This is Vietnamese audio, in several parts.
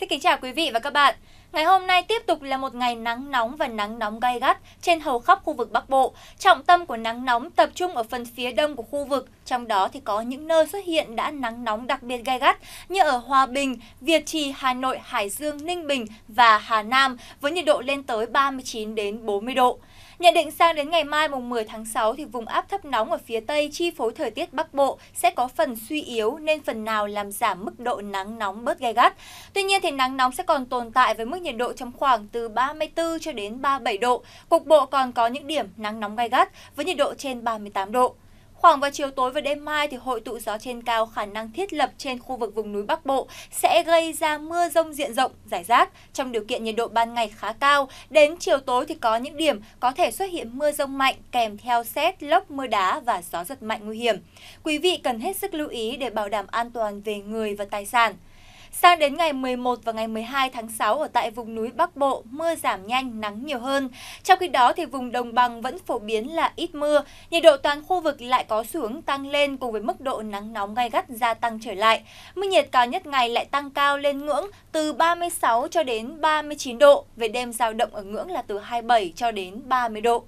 Xin kính chào quý vị và các bạn. Ngày hôm nay tiếp tục là một ngày nắng nóng và nắng nóng gai gắt trên hầu khắp khu vực Bắc Bộ. Trọng tâm của nắng nóng tập trung ở phần phía đông của khu vực, trong đó thì có những nơi xuất hiện đã nắng nóng đặc biệt gai gắt như ở Hòa Bình, Việt Trì, Hà Nội, Hải Dương, Ninh Bình và Hà Nam với nhiệt độ lên tới 39 đến 40 độ. Nhận định sang đến ngày mai mùng 10 tháng 6 thì vùng áp thấp nóng ở phía Tây chi phối thời tiết Bắc Bộ sẽ có phần suy yếu nên phần nào làm giảm mức độ nắng nóng bớt gay gắt. Tuy nhiên thì nắng nóng sẽ còn tồn tại với mức nhiệt độ trong khoảng từ 34 cho đến 37 độ. Cục bộ còn có những điểm nắng nóng gai gắt với nhiệt độ trên 38 độ. Khoảng vào chiều tối và đêm mai thì hội tụ gió trên cao khả năng thiết lập trên khu vực vùng núi Bắc Bộ sẽ gây ra mưa rông diện rộng, rải rác trong điều kiện nhiệt độ ban ngày khá cao. Đến chiều tối thì có những điểm có thể xuất hiện mưa rông mạnh kèm theo xét, lốc, mưa đá và gió giật mạnh nguy hiểm. Quý vị cần hết sức lưu ý để bảo đảm an toàn về người và tài sản. Sang đến ngày 11 và ngày 12 tháng 6 ở tại vùng núi Bắc Bộ, mưa giảm nhanh, nắng nhiều hơn. Trong khi đó thì vùng đồng bằng vẫn phổ biến là ít mưa, nhiệt độ toàn khu vực lại có xu hướng tăng lên cùng với mức độ nắng nóng gai gắt gia tăng trở lại. Mức nhiệt cao nhất ngày lại tăng cao lên ngưỡng từ 36 cho đến 39 độ, về đêm dao động ở ngưỡng là từ 27 cho đến 30 độ.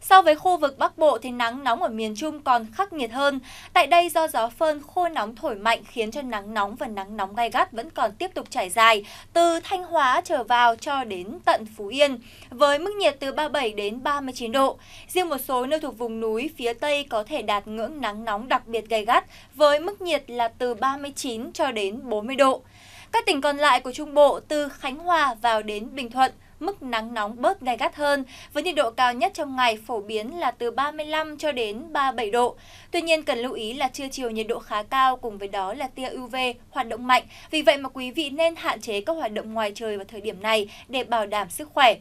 So với khu vực Bắc Bộ thì nắng nóng ở miền Trung còn khắc nghiệt hơn. Tại đây do gió phơn khô nóng thổi mạnh khiến cho nắng nóng và nắng nóng gai gắt vẫn còn tiếp tục trải dài, từ Thanh Hóa trở vào cho đến tận Phú Yên, với mức nhiệt từ 37 đến 39 độ. Riêng một số nơi thuộc vùng núi phía Tây có thể đạt ngưỡng nắng nóng đặc biệt gay gắt, với mức nhiệt là từ 39 cho đến 40 độ. Các tỉnh còn lại của Trung Bộ, từ Khánh Hòa vào đến Bình Thuận mức nắng nóng bớt gai gắt hơn, với nhiệt độ cao nhất trong ngày phổ biến là từ 35 cho đến 37 độ. Tuy nhiên cần lưu ý là trưa chiều nhiệt độ khá cao cùng với đó là tia UV hoạt động mạnh, vì vậy mà quý vị nên hạn chế các hoạt động ngoài trời vào thời điểm này để bảo đảm sức khỏe.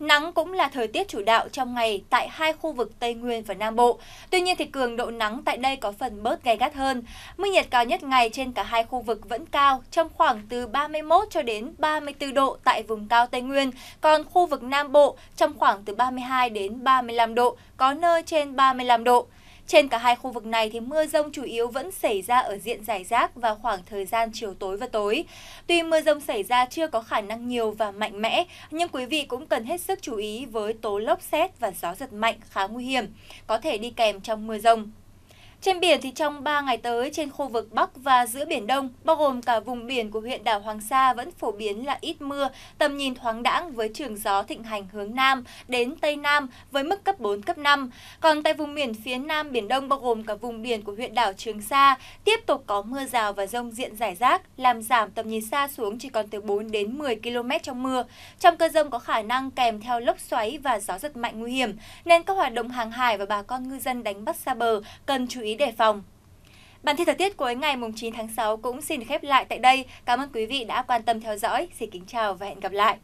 Nắng cũng là thời tiết chủ đạo trong ngày tại hai khu vực Tây Nguyên và Nam Bộ. Tuy nhiên thì cường độ nắng tại đây có phần bớt gay gắt hơn. Mức nhiệt cao nhất ngày trên cả hai khu vực vẫn cao, trong khoảng từ 31 cho đến 34 độ tại vùng cao Tây Nguyên, còn khu vực Nam Bộ trong khoảng từ 32 đến 35 độ, có nơi trên 35 độ. Trên cả hai khu vực này thì mưa rông chủ yếu vẫn xảy ra ở diện giải rác vào khoảng thời gian chiều tối và tối. Tuy mưa rông xảy ra chưa có khả năng nhiều và mạnh mẽ, nhưng quý vị cũng cần hết sức chú ý với tố lốc xét và gió giật mạnh khá nguy hiểm, có thể đi kèm trong mưa rông. Trên biển thì trong 3 ngày tới trên khu vực Bắc và giữa Biển Đông, bao gồm cả vùng biển của huyện đảo Hoàng Sa vẫn phổ biến là ít mưa, tầm nhìn thoáng đãng với trường gió thịnh hành hướng Nam đến Tây Nam với mức cấp 4, cấp 5. Còn tại vùng biển phía Nam Biển Đông bao gồm cả vùng biển của huyện đảo Trường Sa, tiếp tục có mưa rào và rông diện rải rác, làm giảm tầm nhìn xa xuống chỉ còn từ 4 đến 10 km trong mưa. Trong cơn rông có khả năng kèm theo lốc xoáy và gió giật mạnh nguy hiểm, nên các hoạt động hàng hải và bà con ngư dân đánh bắt xa bờ cần chú ý đề phòng. Bản tin thời tiết cuối ngày 9 tháng 6 cũng xin được khép lại tại đây. Cảm ơn quý vị đã quan tâm theo dõi. Xin kính chào và hẹn gặp lại.